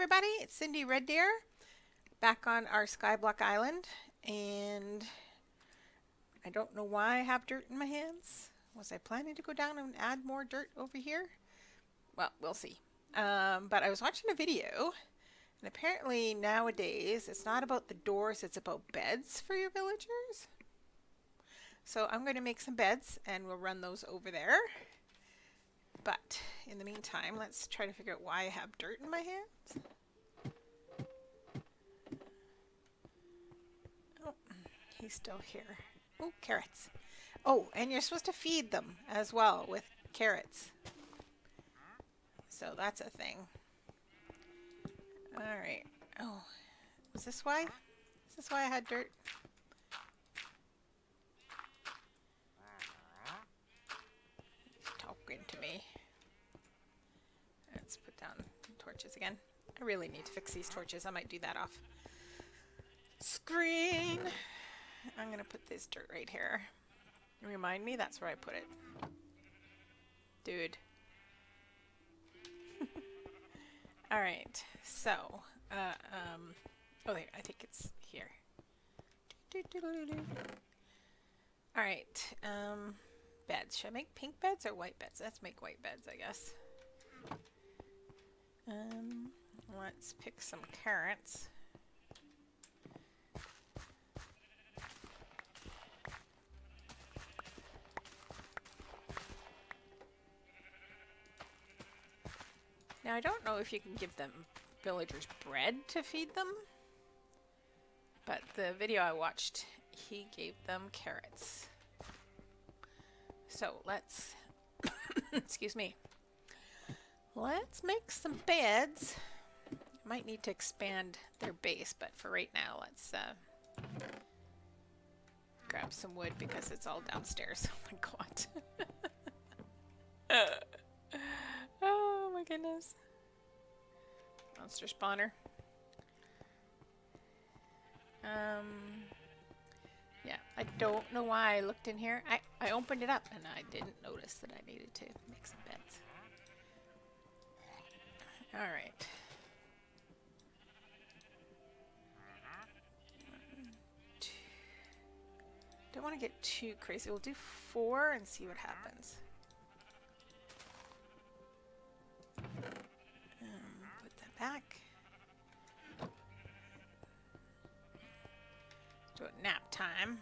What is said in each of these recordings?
everybody, it's Cindy Red Deer back on our Skyblock Island and I don't know why I have dirt in my hands. Was I planning to go down and add more dirt over here? Well, we'll see. Um, but I was watching a video and apparently nowadays it's not about the doors, it's about beds for your villagers. So I'm going to make some beds and we'll run those over there. But in the meantime, let's try to figure out why I have dirt in my hands. Oh, he's still here. Oh, carrots. Oh, and you're supposed to feed them as well with carrots. So that's a thing. Alright. Oh, is this why? Is this why I had dirt? Torches again. I really need to fix these torches. I might do that off screen. I'm going to put this dirt right here. Remind me, that's where I put it. Dude. Alright, so, uh, um, oh, wait, I think it's here. Alright, um, beds. Should I make pink beds or white beds? Let's make white beds, I guess. Um, let's pick some carrots. Now I don't know if you can give them villagers bread to feed them, but the video I watched, he gave them carrots. So let's, excuse me, Let's make some beds. Might need to expand their base, but for right now, let's uh, grab some wood because it's all downstairs. Oh my god. oh my goodness. Monster spawner. Um, yeah, I don't know why I looked in here. I, I opened it up and I didn't notice that I needed to make some beds. All right. Don't want to get too crazy. We'll do four and see what happens. Um, put that back. Do it nap time.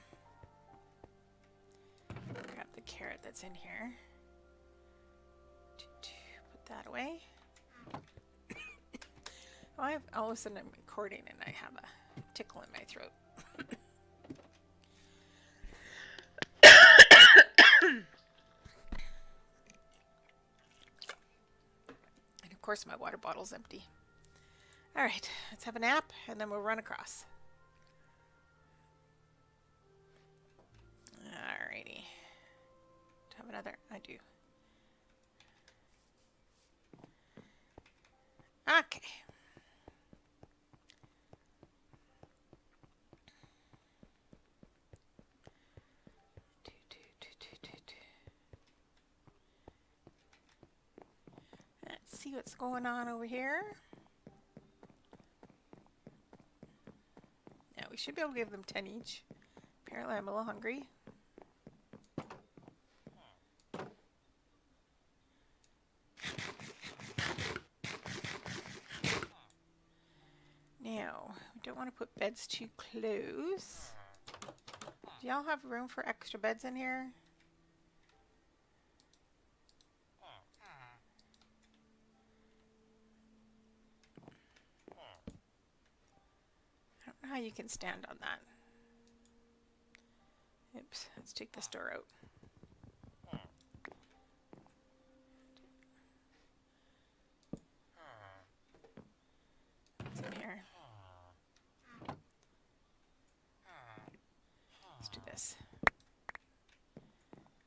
Grab the carrot that's in here. Put that away. I've, all of a sudden I'm recording and I have a tickle in my throat. and of course my water bottle's empty. Alright, let's have a nap and then we'll run across. Alrighty. Do I have another? I do. Okay. see what's going on over here. Yeah, we should be able to give them 10 each. Apparently I'm a little hungry. Now, we don't want to put beds too close. Do y'all have room for extra beds in here? how you can stand on that. Oops, let's take this door out. What's in here? Let's do this.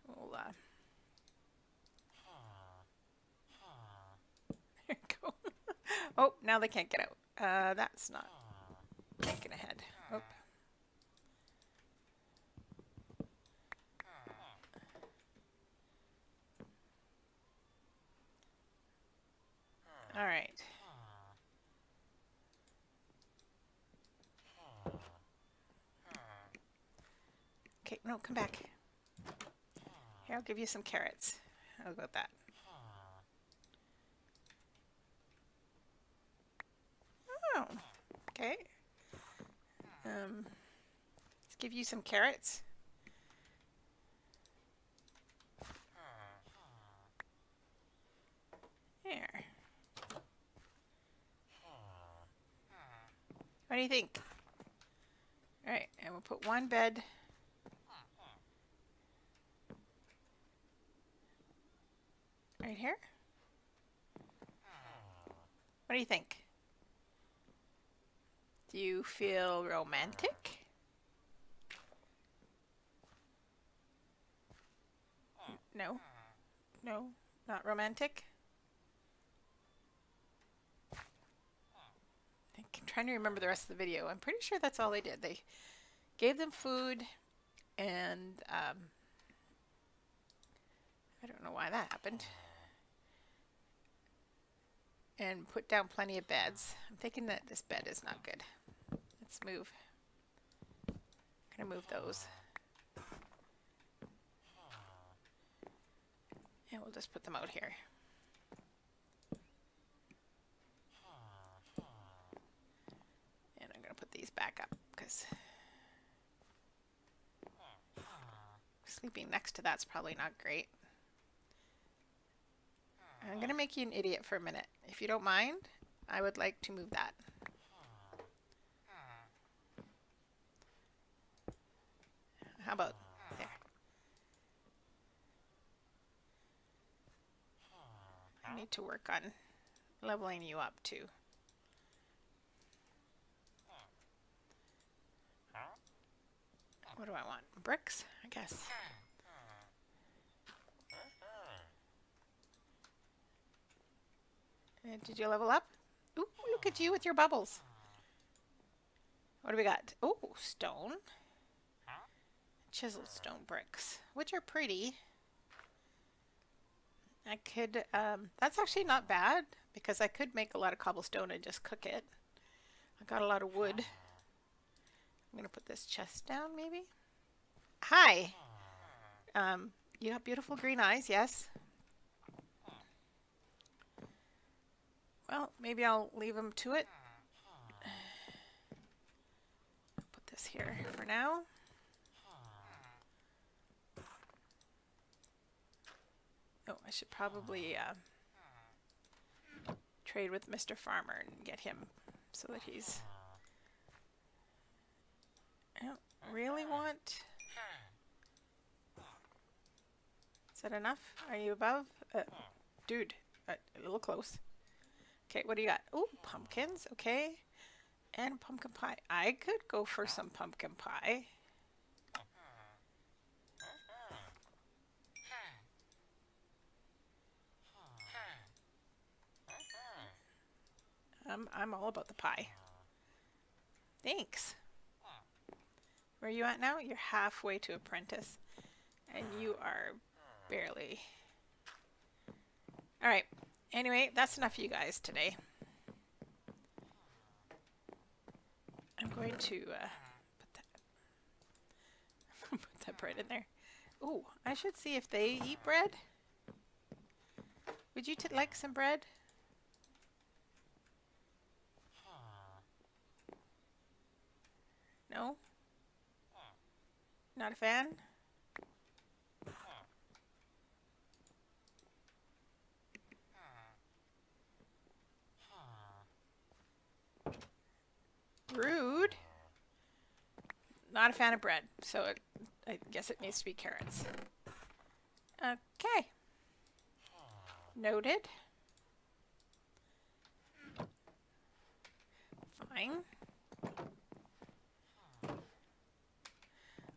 We'll, uh, there we go. oh, now they can't get out. Uh, that's not thinking ahead. Oop. All right. no, come back. Here, I'll give you some carrots. How about that? Oh, okay. Um, let's give you some carrots. There. What do you think? Alright, and we'll put one bed right here. What do you think? Do you feel romantic? No? No? Not romantic? I'm trying to remember the rest of the video. I'm pretty sure that's all they did. They gave them food and um, I don't know why that happened. And put down plenty of beds. I'm thinking that this bed is not good. Let's move. I'm to move those. And we'll just put them out here. And I'm going to put these back up because sleeping next to that's probably not great. I'm going to make you an idiot for a minute. If you don't mind, I would like to move that. How about there? I need to work on leveling you up too. What do I want? Bricks, I guess. And did you level up? Ooh, look at you with your bubbles. What do we got? Oh, stone. Chiseled stone bricks, which are pretty. I could, um, that's actually not bad because I could make a lot of cobblestone and just cook it. I got a lot of wood. I'm going to put this chest down maybe. Hi. Um, you have beautiful green eyes, yes. Well, maybe I'll leave them to it. Put this here for now. Oh, I should probably uh, trade with Mr. Farmer and get him so that he's... I don't really want... Is that enough? Are you above? Uh, dude, uh, a little close. Okay, what do you got? Oh, pumpkins. Okay. And pumpkin pie. I could go for some pumpkin pie. I'm, I'm all about the pie. Thanks. Where are you at now? You're halfway to apprentice. And you are barely. Alright. Anyway, that's enough for you guys today. I'm going to uh, put that put that bread in there. Oh, I should see if they eat bread. Would you like some bread? No? Not a fan? Rude. Not a fan of bread, so it, I guess it needs to be carrots. Okay. Noted. Fine.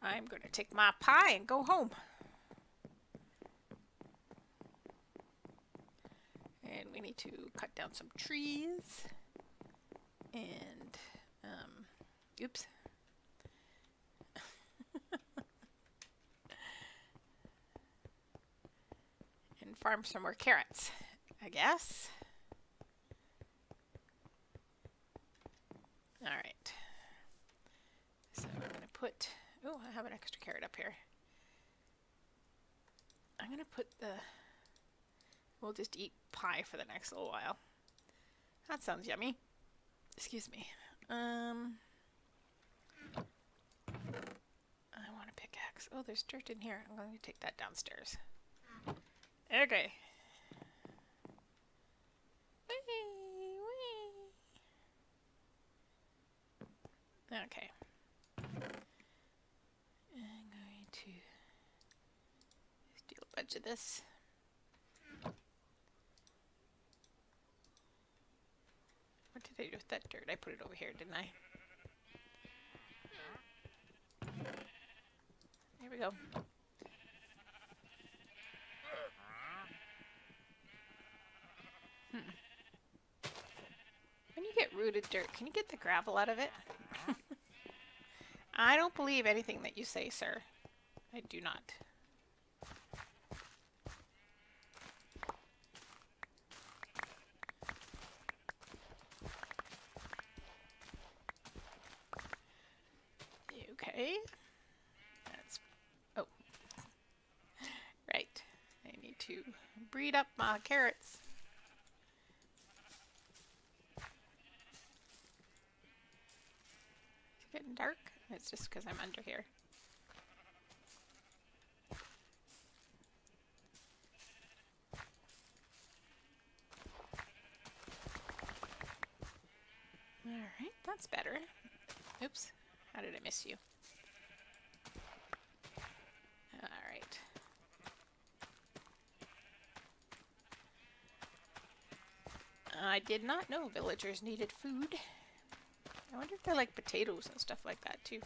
I'm going to take my pie and go home. And we need to cut down some trees. And oops. and farm some more carrots, I guess. All right. So I'm going to put, oh, I have an extra carrot up here. I'm gonna put the. We'll just eat pie for the next little while. That sounds yummy. Excuse me. Um. I want a pickaxe. Oh, there's dirt in here. I'm going to take that downstairs. Okay. Okay. I'm going to steal a bunch of this. What did I do with that dirt? I put it over here, didn't I? We go. Hmm. When you get rooted dirt, can you get the gravel out of it? I don't believe anything that you say, sir. I do not. Okay. That's oh. Right. I need to breed up my carrots. Is it getting dark? It's just because I'm under here. Alright, that's better. Oops. How did I miss you? Alright. I did not know villagers needed food. I wonder if they like potatoes and stuff like that too.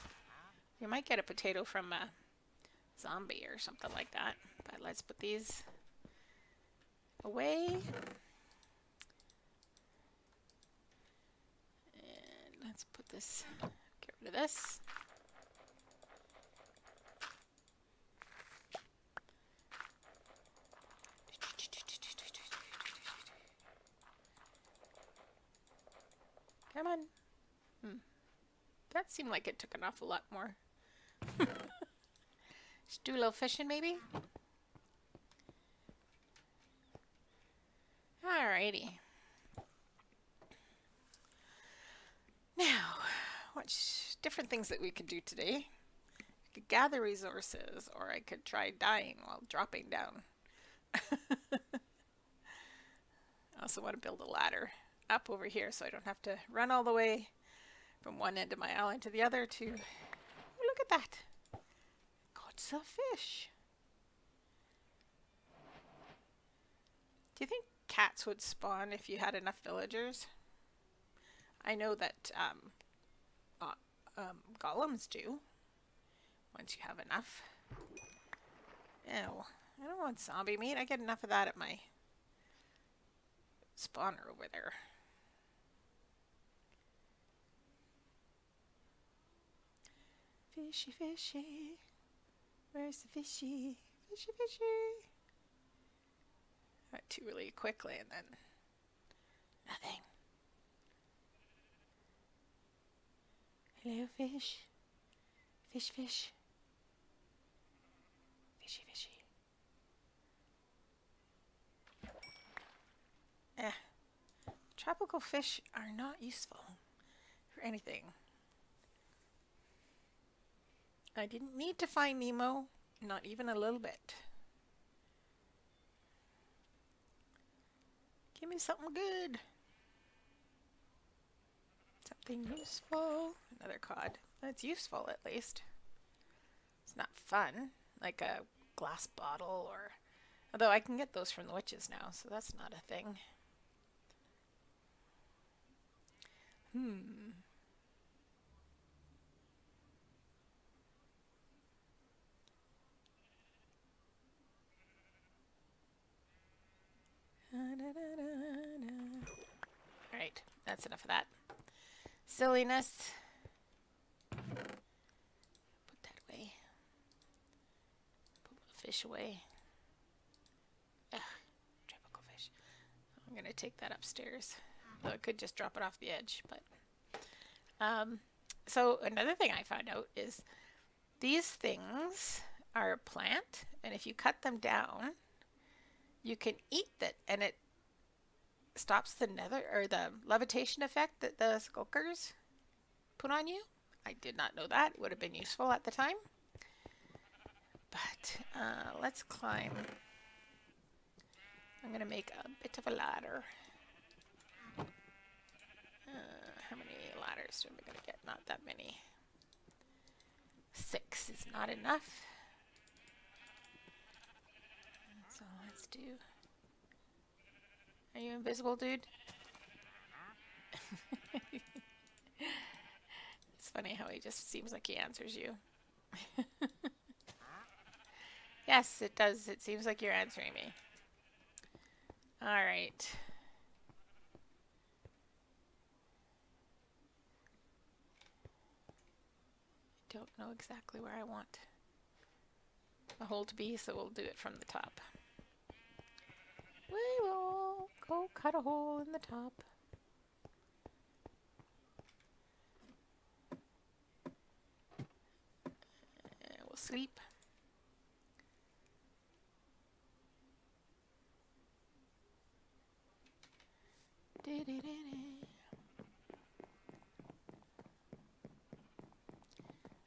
You might get a potato from a zombie or something like that. But let's put these away. And let's put this, get rid of this. Come on. Hmm. That seemed like it took an awful lot more. Just do a little fishing maybe? Alrighty. Now, what different things that we could do today. I could gather resources, or I could try dying while dropping down. I also want to build a ladder up over here so I don't have to run all the way from one end of my island to the other to... Oh, look at that! Caught a fish! Do you think cats would spawn if you had enough villagers? I know that um, uh, um, golems do, once you have enough. Ew, I don't want zombie meat. I get enough of that at my spawner over there. Fishy, fishy. Where's the fishy? Fishy, fishy. Got too really quickly and then nothing. Hello, fish. Fish, fish. Fishy, fishy. Eh. Tropical fish are not useful for anything. I didn't need to find Nemo, not even a little bit. Give me something good. Something useful. Another cod. That's useful at least. It's not fun, like a glass bottle or... Although I can get those from the witches now, so that's not a thing. Hmm. Alright, that's enough of that. Silliness. Put that away. Put the fish away. Ugh, tropical fish. I'm going to take that upstairs. Though I could just drop it off the edge, but... Um, so another thing I found out is these things are a plant, and if you cut them down, you can eat that, and it stops the nether or the levitation effect that the shulkers put on you. I did not know that. It would have been useful at the time. But uh, let's climb. I'm going to make a bit of a ladder. Uh, how many ladders am I going to get? Not that many. Six is not enough. So let's do... Are you invisible, dude? it's funny how he just seems like he answers you. yes, it does. It seems like you're answering me. Alright. I don't know exactly where I want the hole to be, so we'll do it from the top. We will go cut a hole in the top. And we'll sleep.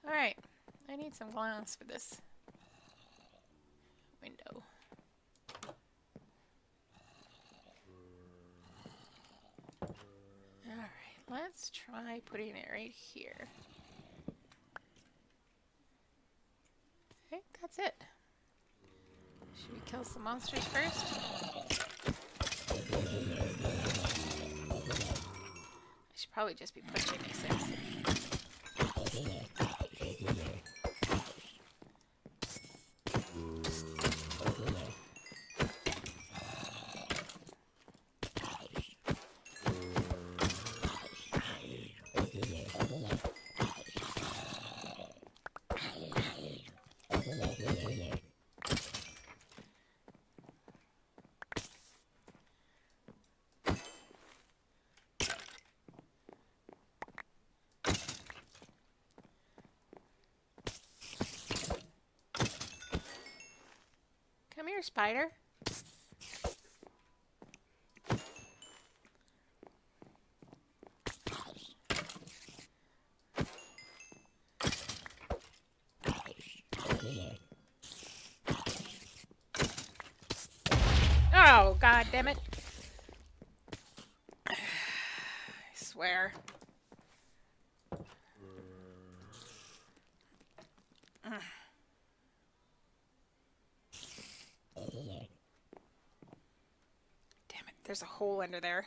Alright, I need some glass for this Alright, let's try putting it right here. Think that's it. Should we kill some monsters first? I should probably just be pushing these things. Come here, spider. Oh, god damn it. I swear. There's a hole under there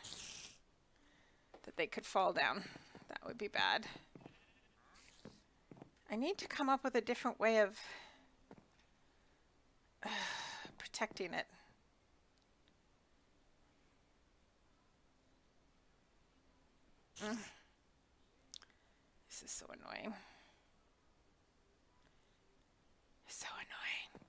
that they could fall down. That would be bad. I need to come up with a different way of uh, protecting it. Mm. This is so annoying. So annoying.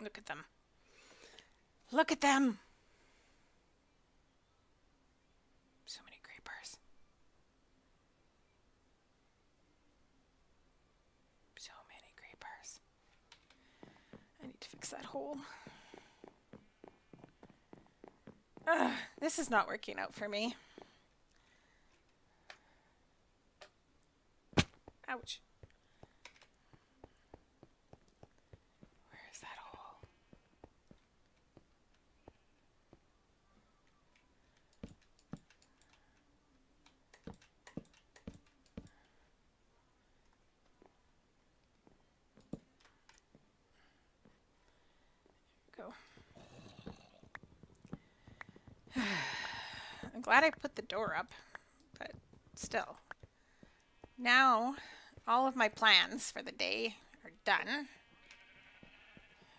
Look at them. Look at them! So many creepers. So many creepers. I need to fix that hole. Ugh, this is not working out for me. I'm glad I put the door up, but still. Now, all of my plans for the day are done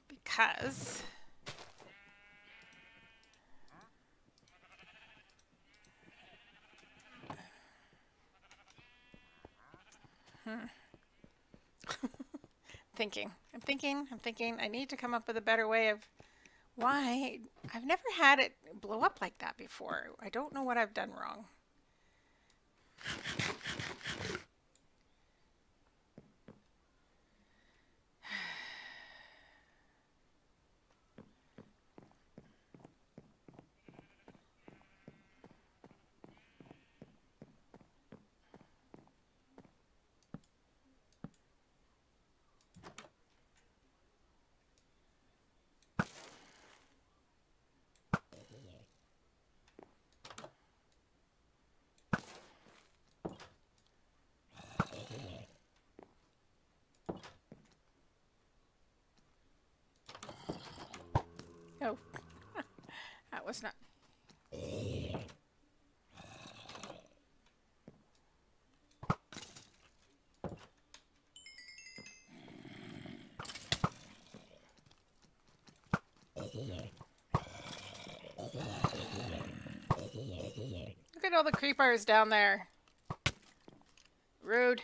because Hmm. thinking. I'm thinking. I'm thinking. I need to come up with a better way of why I've never had it blow up like that before. I don't know what I've done wrong. Oh, that was not. Look at all the creepers down there. Rude.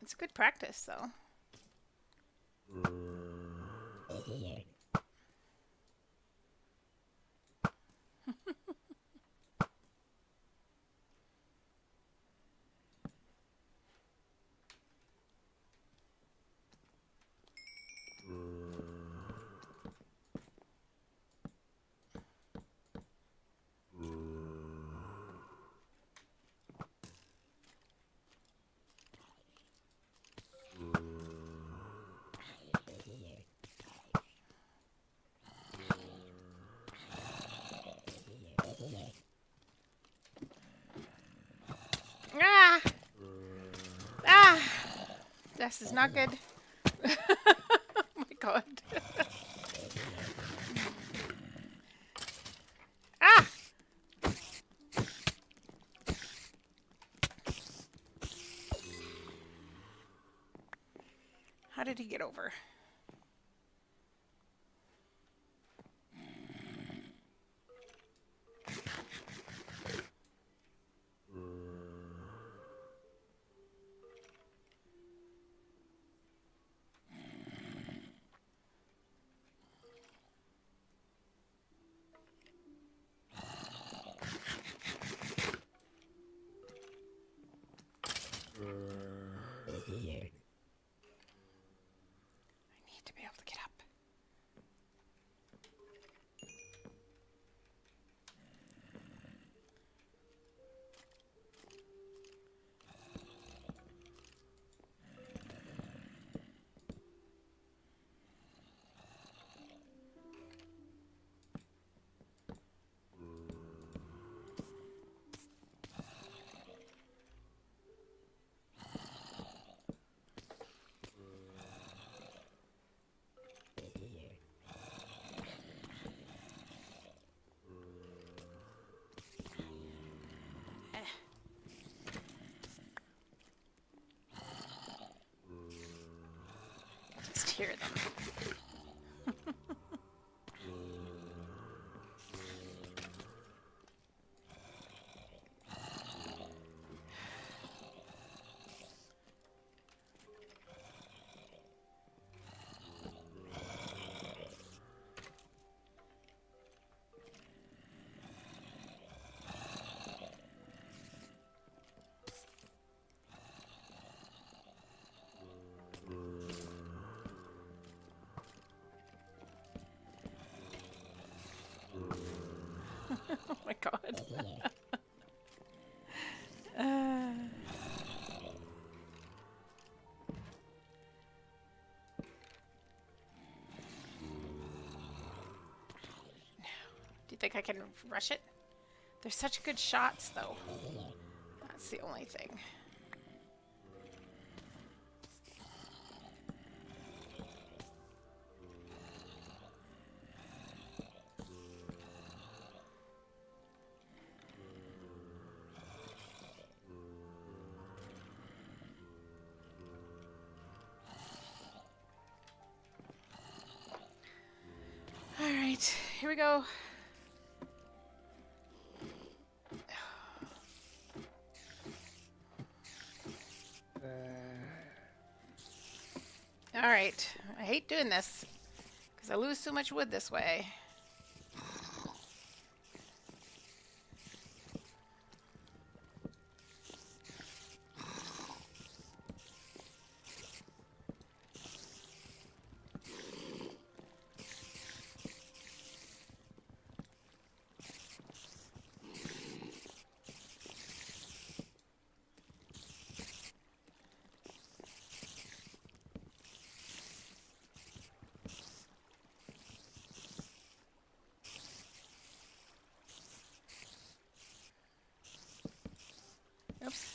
It's good practice, though. Ah! Ah! This is not good. oh my god. ah! How did he get over? Be able to get up. Hear them. My god. uh, do you think I can rush it? They're such good shots, though. That's the only thing. Here we go. Uh. All right, I hate doing this because I lose so much wood this way. Oops.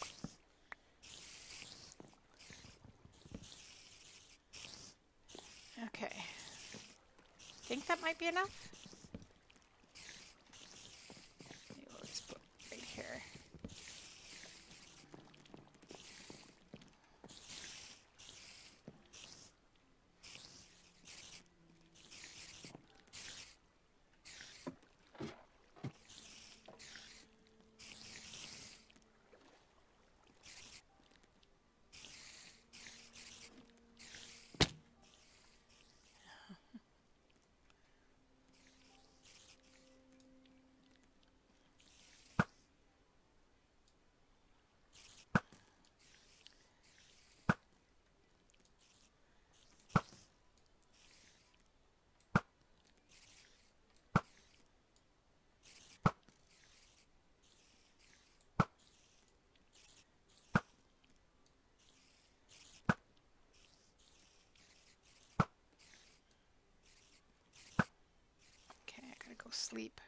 Okay. Think that might be enough? Maybe we'll just put right here. Okay, I gotta go sleep.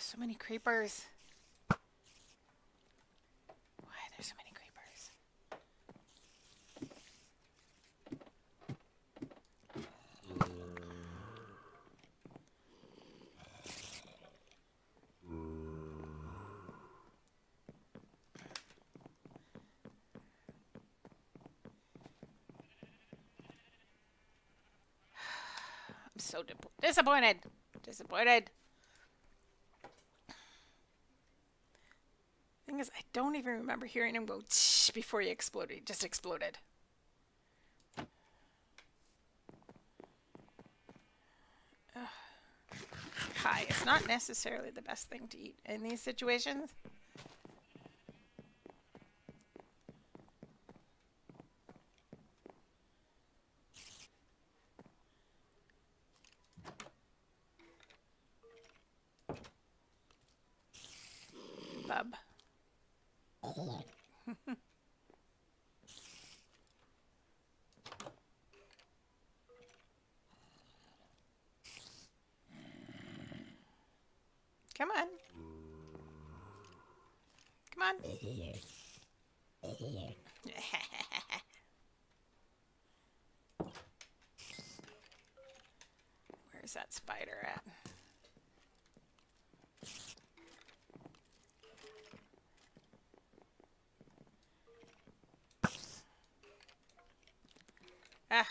So many creepers. Why are there so many creepers? I'm so disappointed. Disappointed. Thing is, I don't even remember hearing him go before he exploded. He just exploded. Ugh. Pie is not necessarily the best thing to eat in these situations. Come on. Come on. Where's that spider at? Ah,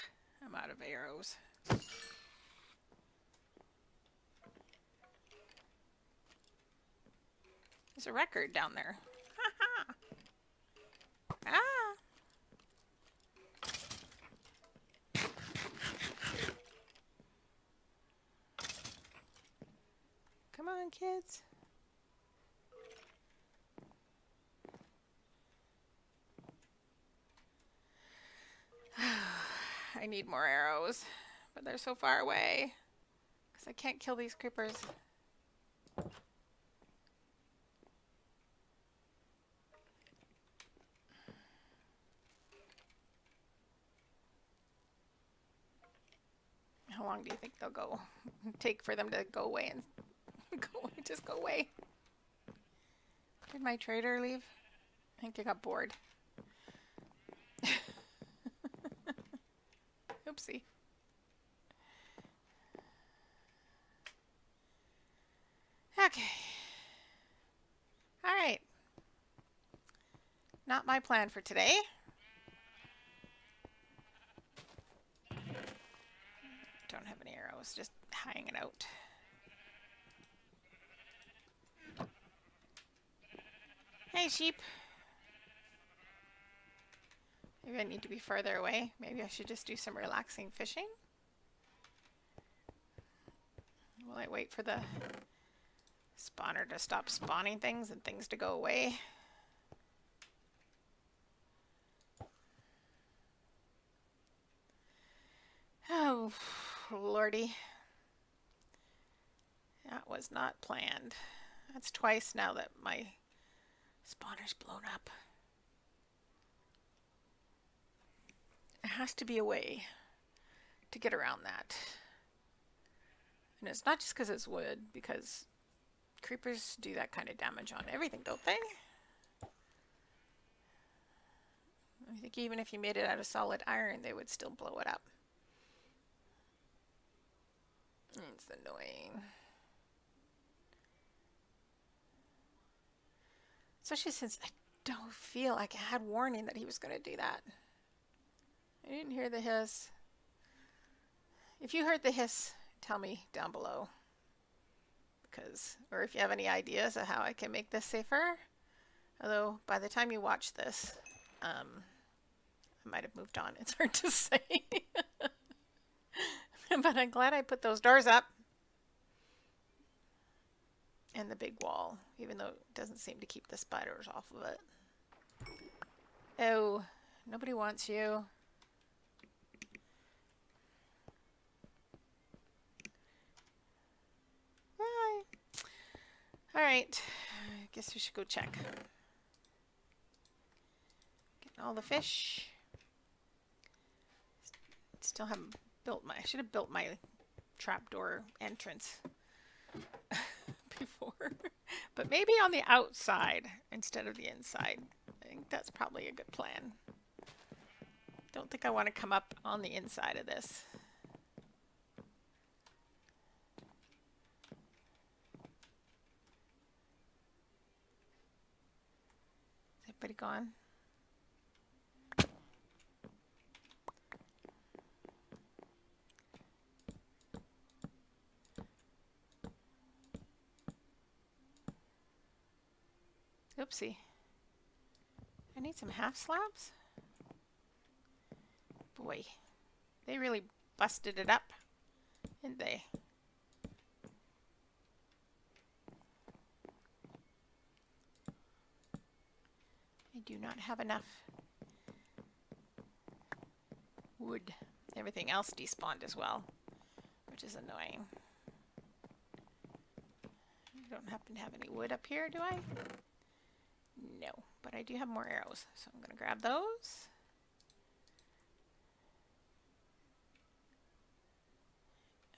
I'm out of arrows. There's a record down there. ah! Come on, kids. I need more arrows, but they're so far away because I can't kill these creepers. How long do you think they'll go take for them to go away and go just go away? Did my trader leave? I think he got bored. Oopsie. Okay. All right. Not my plan for today. don't any arrows, just hanging out. Hey, sheep. Maybe I need to be further away. Maybe I should just do some relaxing fishing. Will I wait for the spawner to stop spawning things and things to go away? Oh, lordy. That was not planned. That's twice now that my spawner's blown up. There has to be a way to get around that. And it's not just because it's wood, because creepers do that kind of damage on everything, don't they? I think even if you made it out of solid iron, they would still blow it up. It's annoying. Especially since I don't feel like I had warning that he was going to do that. I didn't hear the hiss. If you heard the hiss, tell me down below. Because, or if you have any ideas of how I can make this safer. Although, by the time you watch this, um, I might have moved on. It's hard to say. but I'm glad I put those doors up. And the big wall, even though it doesn't seem to keep the spiders off of it. Oh, nobody wants you. Hi. All right, I guess we should go check. Getting all the fish. Still haven't built my, I should have built my trapdoor entrance before. but maybe on the outside instead of the inside. I think that's probably a good plan. Don't think I want to come up on the inside of this. Is everybody gone? Oopsie. I need some half slabs? Boy, they really busted it up, didn't they? I do not have enough wood. Everything else despawned as well, which is annoying. I don't happen to have any wood up here, do I? I do have more arrows, so I'm going to grab those.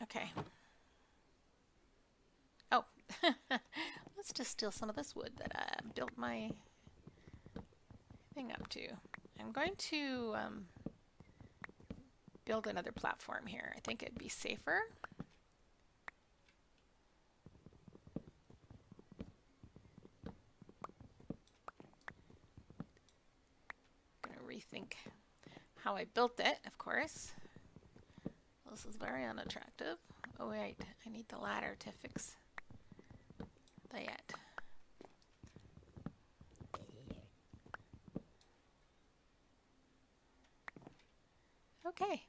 Okay. Oh, let's just steal some of this wood that I built my thing up to. I'm going to um, build another platform here. I think it'd be safer. rethink how I built it, of course. This is very unattractive. Oh wait, I need the ladder to fix that. Okay.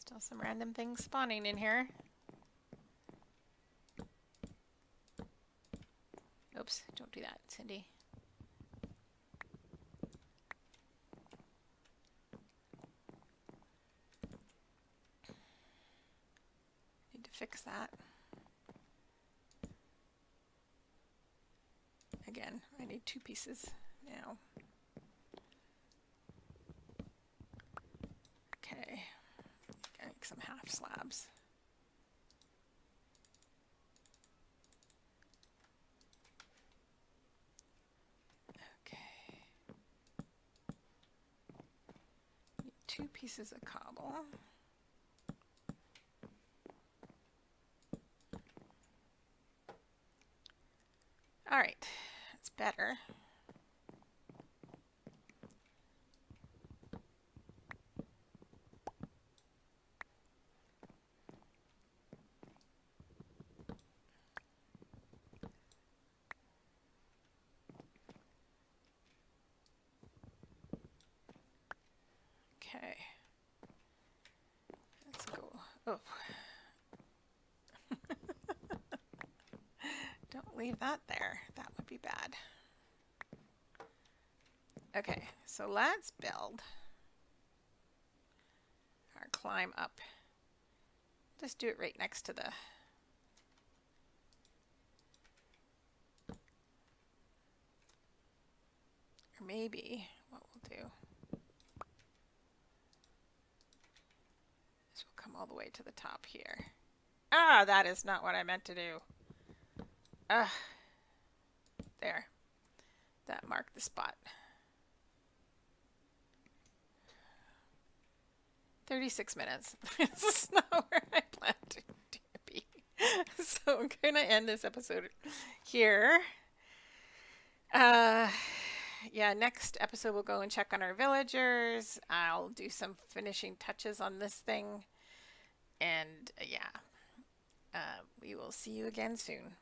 Still some random things spawning in here. Oops, don't do that, Cindy. fix that. Again, I pieces now. Okay, make some half slabs. Okay. Need two pieces of cobble. All right, it's better. Okay. Let's go. Oh. Don't leave that there. That would be bad. Okay, so let's build our climb up. Just do it right next to the or maybe what we'll do is we'll come all the way to the top here. Ah, that is not what I meant to do. Ah, there. That marked the spot. 36 minutes. this is not where I planned to, to be. So I'm going to end this episode here. Uh, yeah, next episode we'll go and check on our villagers. I'll do some finishing touches on this thing. And uh, yeah, uh, we will see you again soon.